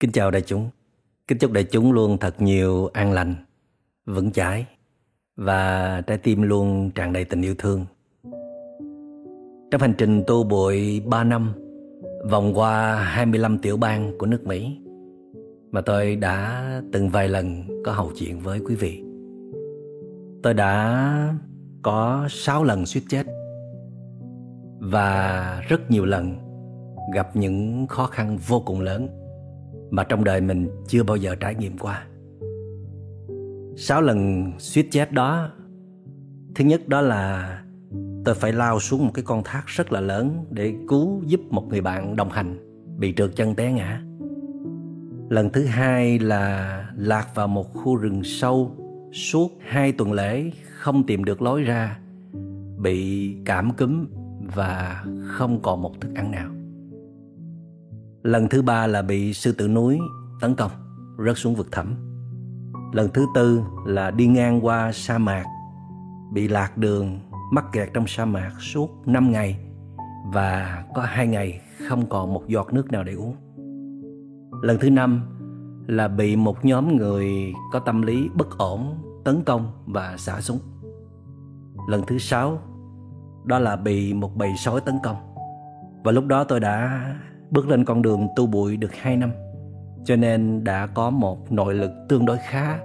Kính chào đại chúng. Kính chúc đại chúng luôn thật nhiều an lành, vững chãi và trái tim luôn tràn đầy tình yêu thương. Trong hành trình tu bụi 3 năm, vòng qua 25 tiểu bang của nước Mỹ, mà tôi đã từng vài lần có hầu chuyện với quý vị. Tôi đã có 6 lần suýt chết và rất nhiều lần gặp những khó khăn vô cùng lớn mà trong đời mình chưa bao giờ trải nghiệm qua. Sáu lần suýt chết đó, thứ nhất đó là tôi phải lao xuống một cái con thác rất là lớn để cứu giúp một người bạn đồng hành bị trượt chân té ngã. Lần thứ hai là lạc vào một khu rừng sâu suốt hai tuần lễ không tìm được lối ra, bị cảm cúm và không còn một thức ăn nào. Lần thứ ba là bị sư tử núi tấn công, rớt xuống vực thẳm. Lần thứ tư là đi ngang qua sa mạc, bị lạc đường, mắc kẹt trong sa mạc suốt 5 ngày và có hai ngày không còn một giọt nước nào để uống. Lần thứ năm là bị một nhóm người có tâm lý bất ổn tấn công và xả súng. Lần thứ sáu đó là bị một bầy sói tấn công. Và lúc đó tôi đã bước lên con đường tu bụi được 2 năm. Cho nên đã có một nội lực tương đối khá,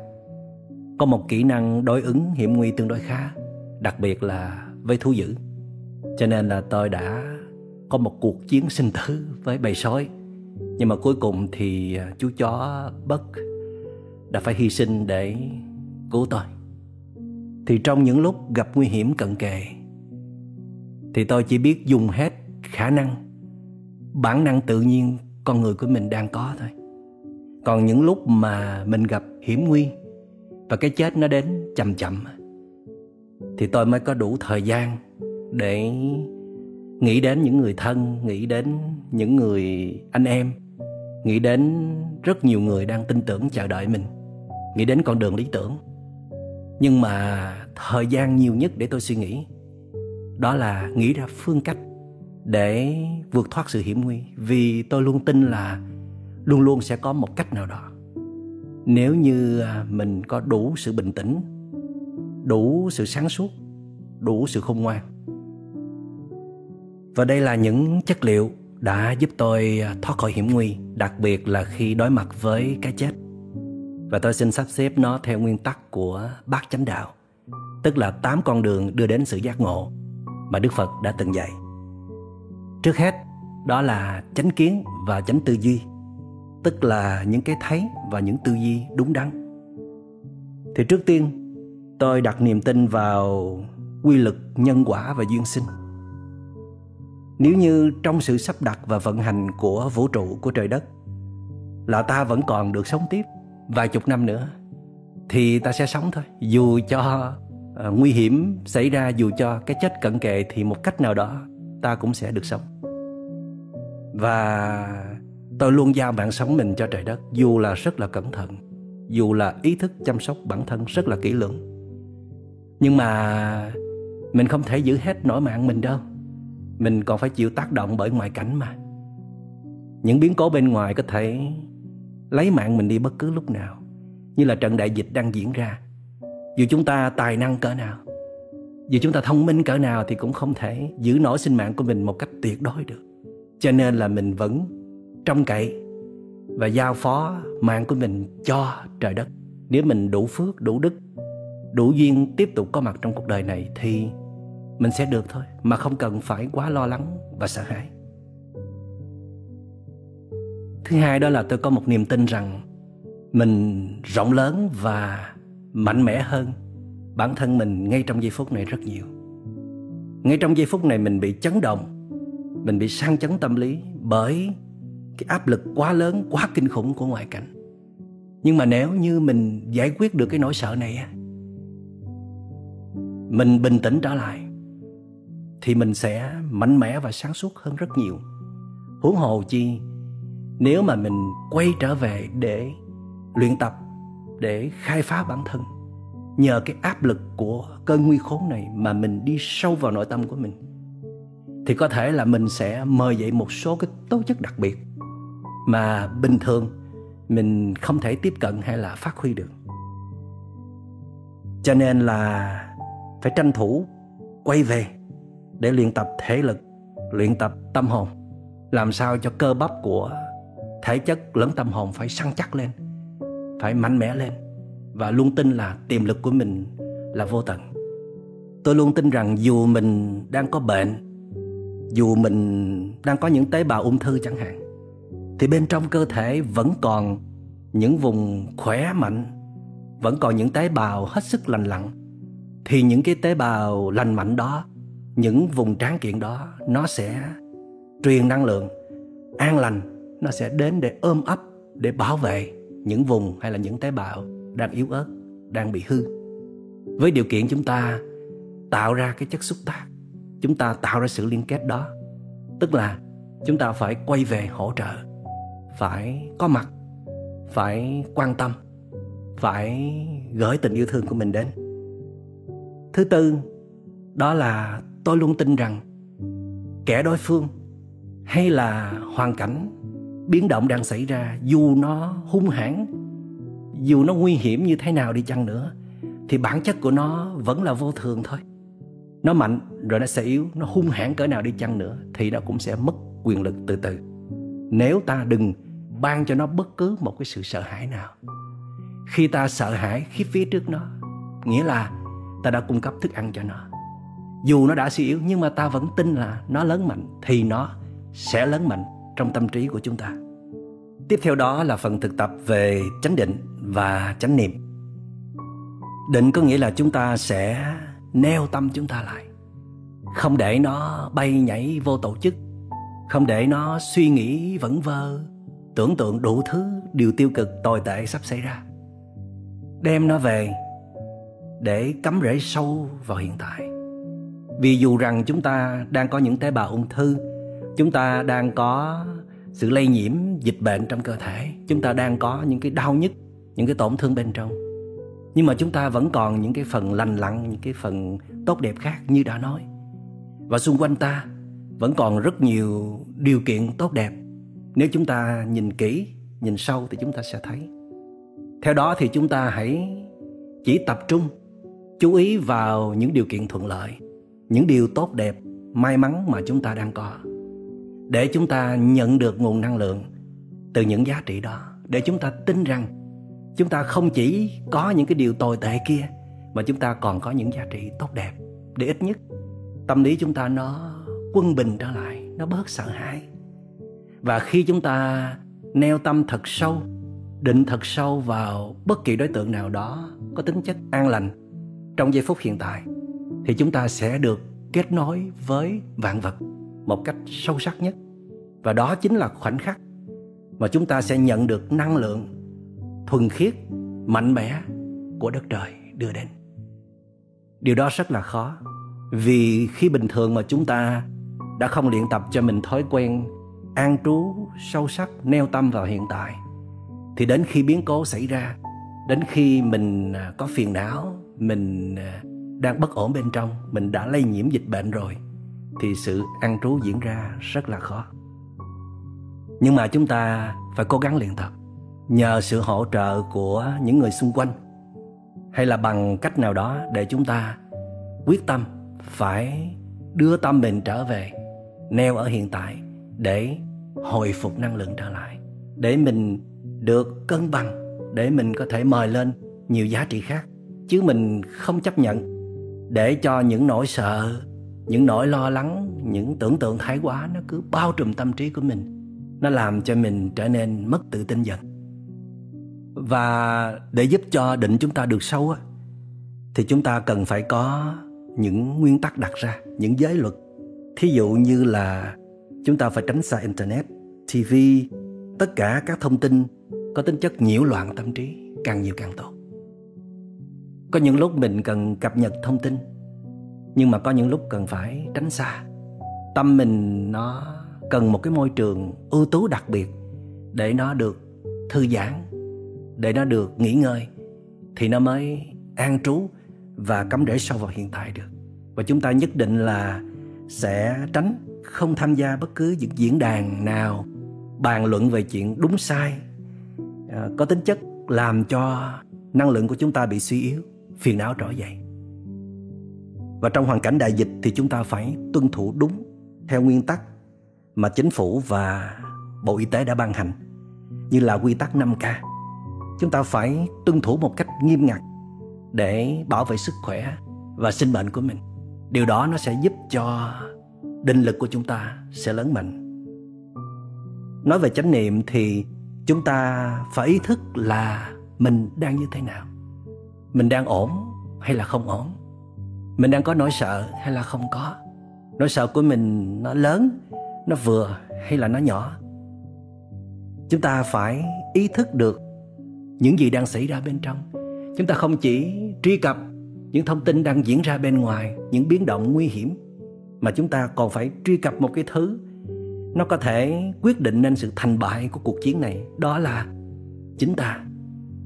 có một kỹ năng đối ứng hiểm nguy tương đối khá, đặc biệt là với thú dữ. Cho nên là tôi đã có một cuộc chiến sinh tử với bầy sói. Nhưng mà cuối cùng thì à, chú chó bất đã phải hy sinh để cứu tôi. Thì trong những lúc gặp nguy hiểm cận kề, thì tôi chỉ biết dùng hết khả năng bản năng tự nhiên con người của mình đang có thôi. Còn những lúc mà mình gặp hiểm nguy và cái chết nó đến chậm chậm thì tôi mới có đủ thời gian để nghĩ đến những người thân, nghĩ đến những người anh em, nghĩ đến rất nhiều người đang tin tưởng chờ đợi mình, nghĩ đến con đường lý tưởng. Nhưng mà thời gian nhiều nhất để tôi suy nghĩ đó là nghĩ ra phương cách để vượt thoát sự hiểm nguy. Vì tôi luôn tin là luôn luôn sẽ có một cách nào đó. Nếu như à, mình có đủ sự bình tĩnh, đủ sự sáng suốt, đủ sự khôn ngoan. Và đây là những chất liệu đã giúp tôi à, thoát khỏi hiểm nguy, đặc biệt là khi đối mặt với cái chết. Và tôi xin sắp xếp nó theo nguyên tắc của bát chánh đạo, tức là tám con đường đưa đến sự giác ngộ mà đức phật đã từng dạy trước hết đó là chánh kiến và chánh tư duy tức là những cái thấy và những tư duy đúng đắn. Thì trước tiên tôi đặt niềm tin vào quy luật nhân quả và duyên sinh. Nếu như trong sự sắp đặt và vận hành của vũ trụ của trời đất là ta vẫn còn được sống tiếp vài chục năm nữa thì ta sẽ sống thôi. Dù cho uh, nguy hiểm xảy ra dù cho cái chết cận kề thì một cách nào đó ta cũng sẽ được sống và tôi luôn giao mạng sống mình cho trời đất, dù là rất là cẩn thận, dù là ý thức chăm sóc bản thân rất là kỹ lưỡng. Nhưng mà mình không thể giữ hết nỗi mạng mình đâu. Mình còn phải chịu tác động bởi ngoại cảnh mà. Những biến cố bên ngoài có thể lấy mạng mình đi bất cứ lúc nào, như là trận đại dịch đang diễn ra. Dù chúng ta tài năng cỡ nào, dù chúng ta thông minh cỡ nào thì cũng không thể giữ nổi sinh mạng của mình một cách tuyệt đối được cho nên là mình vẫn trông cậy và giao phó mạng của mình cho trời đất. Nếu mình đủ phước, đủ đức, đủ duyên tiếp tục có mặt trong cuộc đời này thì mình sẽ được thôi, mà không cần phải quá lo lắng và sợ hãi. Thứ hai đó là tôi có một niềm tin rằng mình rộng lớn và mạnh mẽ hơn bản thân mình ngay trong giây phút này rất nhiều. Ngay trong giây phút này mình bị chấn động mình bị sang chấn tâm lý bởi cái áp lực quá lớn, quá kinh khủng của ngoại cảnh. Nhưng mà nếu như mình giải quyết được cái nỗi sợ này á, mình bình tĩnh trở lại, thì mình sẽ mạnh mẽ và sáng suốt hơn rất nhiều. Huống hồ chi, nếu mà mình quay trở về để luyện tập, để khai phá bản thân, nhờ cái áp lực của cơn nguy khốn này mà mình đi sâu vào nội tâm của mình thì có thể là mình sẽ mời dậy một số cái tố chất đặc biệt mà bình thường mình không thể tiếp cận hay là phát huy được. Cho nên là phải tranh thủ quay về để luyện tập thể lực, luyện tập tâm hồn. Làm sao cho cơ bắp của thể chất lẫn tâm hồn phải săn chắc lên, phải mạnh mẽ lên và luôn tin là tiềm lực của mình là vô tận. Tôi luôn tin rằng dù mình đang có bệnh dù mình đang có những tế bào ung thư chẳng hạn, thì bên trong cơ thể vẫn còn những vùng khỏe mạnh, vẫn còn những tế bào hết sức lành lặn. Thì những cái tế bào lành mạnh đó, những vùng tráng kiện đó, nó sẽ truyền năng lượng, an lành, nó sẽ đến để ôm ấp, để bảo vệ những vùng hay là những tế bào đang yếu ớt, đang bị hư. Với điều kiện chúng ta tạo ra cái chất xúc tác chúng ta tạo ra sự liên kết đó. Tức là chúng ta phải quay về hỗ trợ, phải có mặt, phải quan tâm, phải gửi tình yêu thương của mình đến. Thứ tư, đó là tôi luôn tin rằng kẻ đối phương hay là hoàn cảnh biến động đang xảy ra, dù nó hung hãn, dù nó nguy hiểm như thế nào đi chăng nữa, thì bản chất của nó vẫn là vô thường thôi nó mạnh, rồi nó sẽ yếu. Nó hung hãn cỡ nào đi chăng nữa, thì nó cũng sẽ mất quyền lực từ từ. Nếu ta đừng ban cho nó bất cứ một cái sự sợ hãi nào. Khi ta sợ hãi, khi phía trước nó, nghĩa là ta đã cung cấp thức ăn cho nó. Dù nó đã suy yếu, nhưng mà ta vẫn tin là nó lớn mạnh, thì nó sẽ lớn mạnh trong tâm trí của chúng ta. Tiếp theo đó là phần thực tập về chánh định và chánh niệm. Định có nghĩa là chúng ta sẽ neo tâm chúng ta lại. Không để nó bay nhảy vô tổ chức. Không để nó suy nghĩ vẩn vơ. Tưởng tượng đủ thứ, điều tiêu cực, tồi tệ sắp xảy ra. Đem nó về để cắm rễ sâu vào hiện tại. Vì dù rằng chúng ta đang có những tế bào ung thư, chúng ta đang có sự lây nhiễm dịch bệnh trong cơ thể, chúng ta đang có những cái đau nhức, những cái tổn thương bên trong nhưng mà chúng ta vẫn còn những cái phần lành lặn, những cái phần tốt đẹp khác như đã nói. Và xung quanh ta vẫn còn rất nhiều điều kiện tốt đẹp. Nếu chúng ta nhìn kỹ, nhìn sâu thì chúng ta sẽ thấy. Theo đó thì chúng ta hãy chỉ tập trung, chú ý vào những điều kiện thuận lợi, những điều tốt đẹp, may mắn mà chúng ta đang có. Để chúng ta nhận được nguồn năng lượng từ những giá trị đó, để chúng ta tin rằng chúng ta không chỉ có những cái điều tồi tệ kia, mà chúng ta còn có những giá trị tốt đẹp, để ít nhất tâm lý chúng ta nó quân bình trở lại, nó bớt sợ hãi. Và khi chúng ta neo tâm thật sâu, định thật sâu vào bất kỳ đối tượng nào đó có tính chất an lành trong giây phút hiện tại, thì chúng ta sẽ được kết nối với vạn vật một cách sâu sắc nhất. Và đó chính là khoảnh khắc mà chúng ta sẽ nhận được năng lượng thuần khiết, mạnh mẽ của đất trời đưa đến. Điều đó rất là khó, vì khi bình thường mà chúng ta đã không luyện tập cho mình thói quen an trú, sâu sắc, neo tâm vào hiện tại, thì đến khi biến cố xảy ra, đến khi mình à, có phiền não, mình à, đang bất ổn bên trong, mình đã lây nhiễm dịch bệnh rồi, thì sự an trú diễn ra rất là khó. Nhưng mà chúng ta phải cố gắng luyện tập nhờ sự hỗ trợ của những người xung quanh, hay là bằng cách nào đó để chúng ta quyết tâm phải đưa tâm mình trở về neo ở hiện tại để hồi phục năng lượng trở lại, để mình được cân bằng, để mình có thể mời lên nhiều giá trị khác. Chứ mình không chấp nhận để cho những nỗi sợ, những nỗi lo lắng, những tưởng tượng thái quá nó cứ bao trùm tâm trí của mình. Nó làm cho mình trở nên mất tự tin dần và để giúp cho định chúng ta được sâu á, thì chúng ta cần phải có những nguyên tắc đặt ra, những giới luật. Thí dụ như là chúng ta phải tránh xa internet tv tất cả các thông tin có tính chất nhiễu loạn tâm trí càng nhiều càng tốt. Có những lúc mình cần cập nhật thông tin, nhưng mà có những lúc cần phải tránh xa. Tâm mình nó cần một cái môi trường ưu tú đặc biệt để nó được thư giãn để nó được nghỉ ngơi, thì nó mới an trú và cắm rễ sâu vào hiện tại được. Và chúng ta nhất định là sẽ tránh không tham gia bất cứ những diễn đàn nào bàn luận về chuyện đúng sai. À, có tính chất làm cho năng lượng của chúng ta bị suy yếu, phiền não trỗi dậy. Và trong hoàn cảnh đại dịch thì chúng ta phải tuân thủ đúng theo nguyên tắc mà chính phủ và Bộ Y tế đã ban hành, như là quy tắc 5K. Chúng ta phải tuân thủ một cách nghiêm ngặt để bảo vệ sức khỏe và sinh mệnh của mình. Điều đó nó sẽ giúp cho định lực của chúng ta sẽ lớn mạnh. Nói về chánh niệm thì chúng ta phải ý thức là mình đang như thế nào. Mình đang ổn hay là không ổn. Mình đang có nỗi sợ hay là không có. Nỗi sợ của mình nó lớn, nó vừa hay là nó nhỏ. Chúng ta phải ý thức được những gì đang xảy ra bên trong. Chúng ta không chỉ truy cập những thông tin đang diễn ra bên ngoài, những biến động nguy hiểm mà chúng ta còn phải truy cập một cái thứ. Nó có thể quyết định nên sự thành bại của cuộc chiến này. Đó là chính ta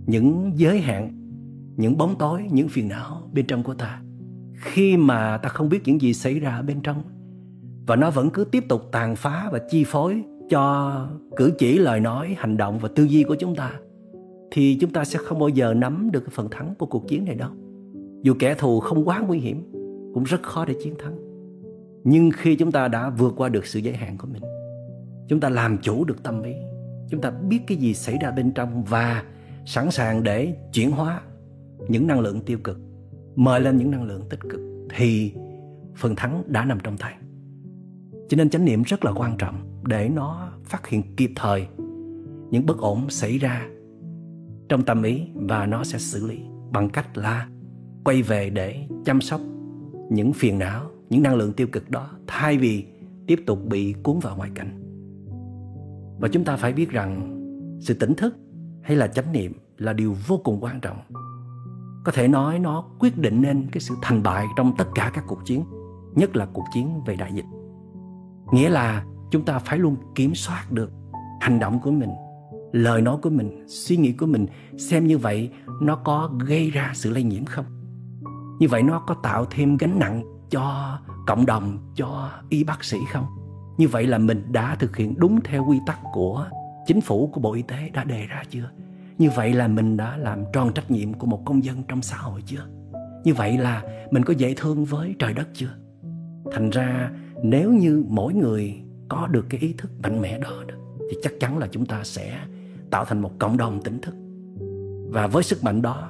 những giới hạn những bóng tối những phiền não bên trong của ta. Khi mà ta không biết những gì xảy ra bên trong và nó vẫn cứ tiếp tục tàn phá và chi phối cho cử chỉ lời nói hành động và tư duy của chúng ta thì chúng ta sẽ không bao giờ nắm được cái phần thắng của cuộc chiến này đâu. Dù kẻ thù không quá nguy hiểm, cũng rất khó để chiến thắng. Nhưng khi chúng ta đã vượt qua được sự giới hạn của mình, chúng ta làm chủ được tâm ý, chúng ta biết cái gì xảy ra bên trong và sẵn sàng để chuyển hóa những năng lượng tiêu cực, mời lên những năng lượng tích cực, thì phần thắng đã nằm trong tay. Cho nên chánh niệm rất là quan trọng để nó phát hiện kịp thời những bất ổn xảy ra trong tâm ý và nó sẽ xử lý bằng cách là quay về để chăm sóc những phiền não, những năng lượng tiêu cực đó thay vì tiếp tục bị cuốn vào ngoại cảnh. Và chúng ta phải biết rằng sự tỉnh thức hay là chánh niệm là điều vô cùng quan trọng. Có thể nói nó quyết định nên cái sự thành bại trong tất cả các cuộc chiến, nhất là cuộc chiến về đại dịch. Nghĩa là chúng ta phải luôn kiểm soát được hành động của mình lời nói của mình, suy nghĩ của mình, xem như vậy nó có gây ra sự lây nhiễm không? Như vậy nó có tạo thêm gánh nặng cho cộng đồng, cho y bác sĩ không? Như vậy là mình đã thực hiện đúng theo quy tắc của chính phủ, của bộ y tế đã đề ra chưa? Như vậy là mình đã làm tròn trách nhiệm của một công dân trong xã hội chưa? Như vậy là mình có dễ thương với trời đất chưa? Thành ra, nếu như mỗi người có được cái ý thức mạnh mẽ đó thì chắc chắn là chúng ta sẽ tạo thành một cộng đồng tỉnh thức. Và với sức mạnh đó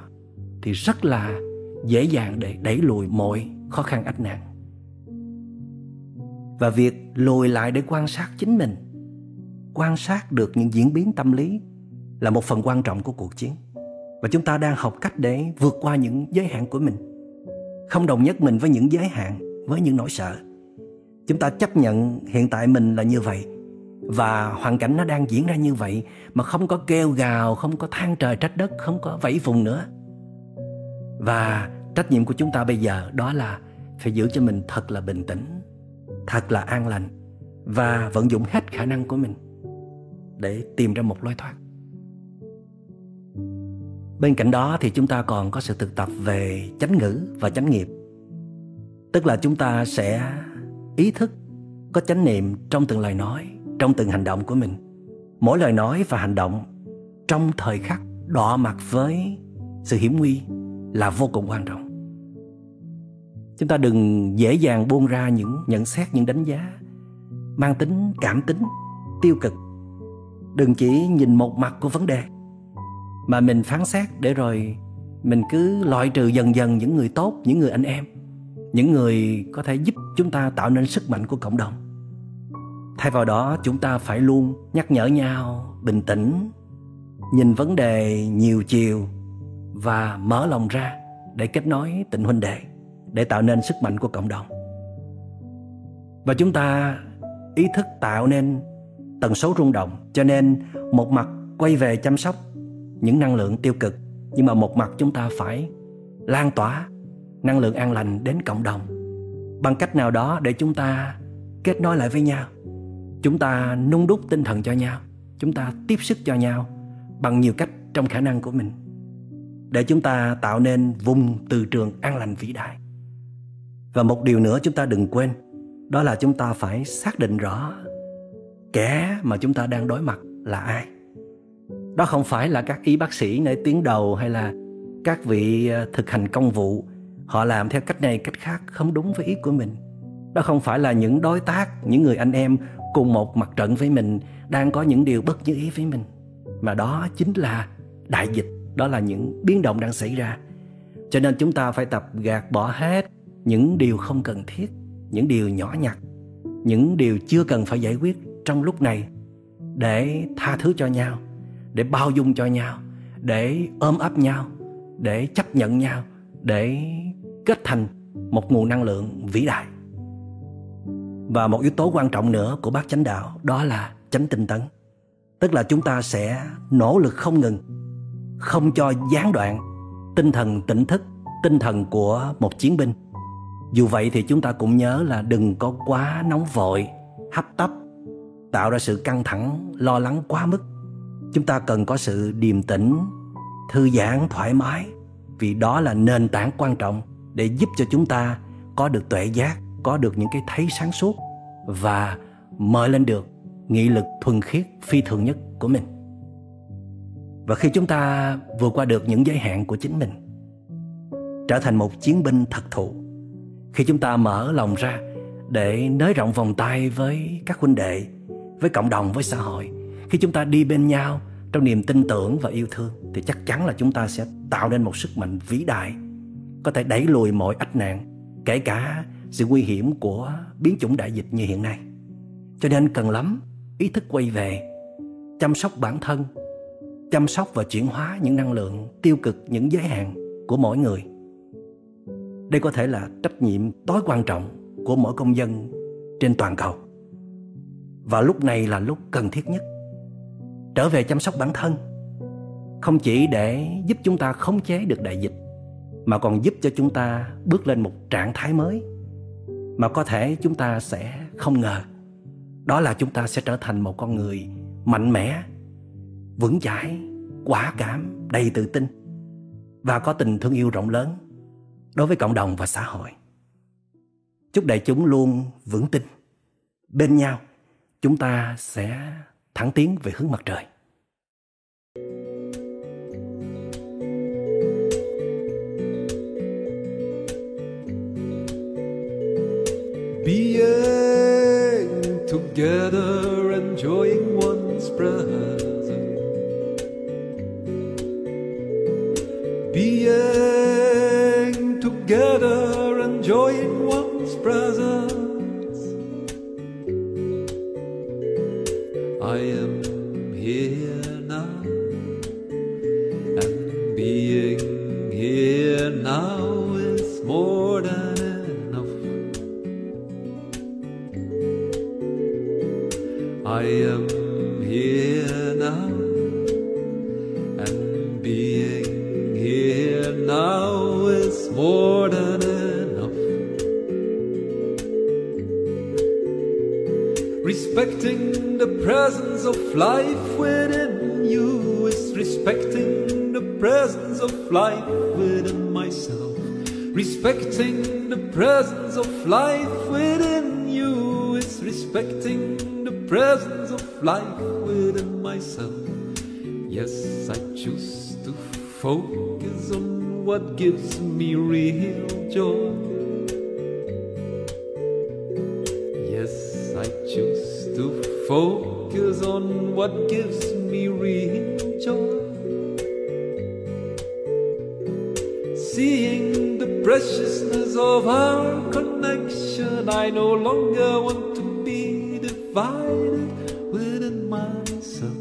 thì rất là dễ dàng để đẩy lùi mọi khó khăn ách nạn. Và việc lùi lại để quan sát chính mình, quan sát được những diễn biến tâm lý là một phần quan trọng của cuộc chiến. Và chúng ta đang học cách để vượt qua những giới hạn của mình, không đồng nhất mình với những giới hạn, với những nỗi sợ. Chúng ta chấp nhận hiện tại mình là như vậy và hoàn cảnh nó đang diễn ra như vậy mà không có kêu gào, không có than trời trách đất, không có vẫy vùng nữa. Và trách nhiệm của chúng ta bây giờ đó là phải giữ cho mình thật là bình tĩnh, thật là an lành và vận dụng hết khả năng của mình để tìm ra một lối thoát. Bên cạnh đó thì chúng ta còn có sự thực tập về chánh ngữ và chánh nghiệp. Tức là chúng ta sẽ ý thức, có chánh niệm trong từng lời nói trong từng hành động của mình. Mỗi lời nói và hành động trong thời khắc đọ mặt với sự hiểm nguy là vô cùng quan trọng. Chúng ta đừng dễ dàng buông ra những nhận xét, những đánh giá mang tính cảm tính, tiêu cực. Đừng chỉ nhìn một mặt của vấn đề mà mình phán xét để rồi mình cứ loại trừ dần dần những người tốt, những người anh em, những người có thể giúp chúng ta tạo nên sức mạnh của cộng đồng thay vào đó, chúng ta phải luôn nhắc nhở nhau bình tĩnh, nhìn vấn đề nhiều chiều và mở lòng ra để kết nối tình huynh đệ, để tạo nên sức mạnh của cộng đồng. Và chúng ta ý thức tạo nên tần số rung động, cho nên một mặt quay về chăm sóc những năng lượng tiêu cực, nhưng mà một mặt chúng ta phải lan tỏa năng lượng an lành đến cộng đồng. Bằng cách nào đó để chúng ta kết nối lại với nhau chúng ta nung đúc tinh thần cho nhau, chúng ta tiếp sức cho nhau bằng nhiều cách trong khả năng của mình, để chúng ta tạo nên vùng từ trường an lành vĩ đại. Và một điều nữa chúng ta đừng quên, đó là chúng ta phải xác định rõ kẻ mà chúng ta đang đối mặt là ai. Đó không phải là các y bác sĩ nơi tuyến đầu hay là các vị ờ, thực hành công vụ, họ làm theo cách này, cách khác, không đúng với ý của mình. Đó không phải là những đối tác, những người anh em cùng một mặt trận với mình, đang có những điều bất như ý với mình. Mà đó chính là đại dịch, đó là những biến động đang xảy ra. Cho nên chúng ta phải tập gạt bỏ hết những điều không cần thiết, những điều nhỏ nhặt, những điều chưa cần phải giải quyết trong lúc này để tha thứ cho nhau, để bao dung cho nhau, để ôm ấp nhau, để chấp nhận nhau, để kết thành một nguồn năng lượng vĩ đại và một yếu tố quan trọng nữa của bác chánh đạo, đó là chánh tinh tấn. Tức là chúng ta sẽ nỗ lực không ngừng, không cho gián đoạn tinh thần tỉnh thức, tinh thần của một chiến binh. Dù vậy thì chúng ta cũng nhớ là đừng có quá nóng vội, hấp tấp, tạo ra sự căng thẳng, lo lắng quá mức. Chúng ta cần có sự điềm tĩnh, thư giãn, thoải mái, vì đó là nền tảng quan trọng để giúp cho chúng ta có được tuệ giác có được những cái thấy sáng suốt và mời lên được nghị lực thuần khiết, phi thường nhất của mình. Và khi chúng ta vượt qua được những giới hạn của chính mình, trở thành một chiến binh thật thụ, khi chúng ta mở lòng ra để nới rộng vòng tay với các huynh đệ, với cộng đồng, với xã hội, khi chúng ta đi bên nhau trong niềm tin tưởng và yêu thương, thì chắc chắn là chúng ta sẽ tạo nên một sức mạnh vĩ đại, có thể đẩy lùi mọi ách nạn, kể cả sự nguy hiểm của biến chủng đại dịch như hiện nay. Cho nên cần lắm ý thức quay về, chăm sóc bản thân, chăm sóc và chuyển hóa những năng lượng tiêu cực, những giới hạn của mỗi người. Đây có thể là trách nhiệm tối quan trọng của mỗi công dân trên toàn cầu. Và lúc này là lúc cần thiết nhất. Trở về chăm sóc bản thân. Không chỉ để giúp chúng ta khống chế được đại dịch, mà còn giúp cho chúng ta bước lên một trạng thái mới mà có thể chúng ta sẽ không ngờ. Đó là chúng ta sẽ trở thành một con người mạnh mẽ, vững chãi, quả cảm, đầy tự tin và có tình thương yêu rộng lớn đối với cộng đồng và xã hội. Chúc đại chúng luôn vững tin. Bên nhau, chúng ta sẽ thẳng tiến về hướng mặt trời. Abraham. Presence of life within you is respecting the presence of life within myself. Respecting the presence of life within you is respecting the presence of life within myself. Yes, I choose to focus on what gives me real joy. Yes, I choose to focus on what gives me real joy. Seeing the preciousness of our connection, I no longer want to be divided within myself.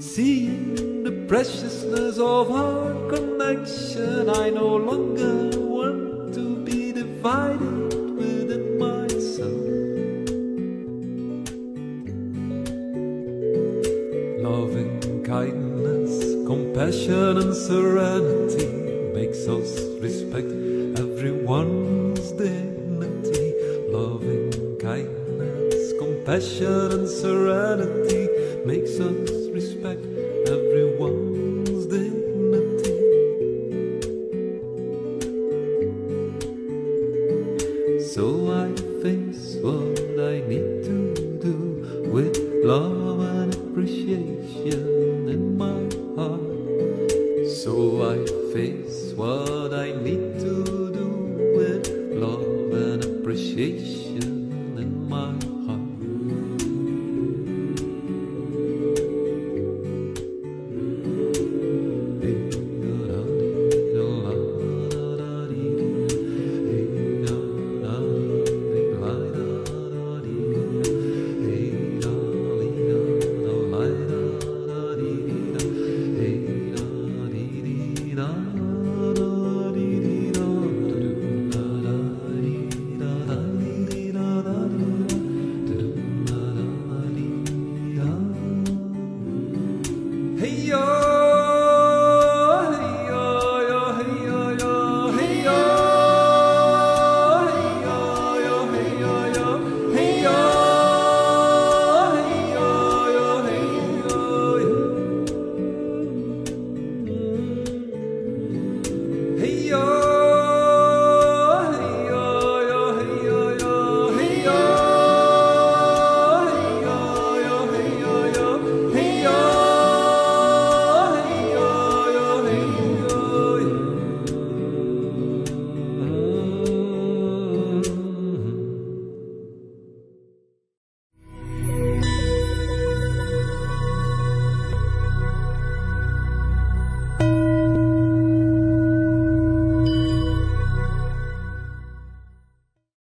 Seeing the preciousness of our connection, I no longer makes us respect everyone's dignity. Loving kindness, compassion, and serenity makes us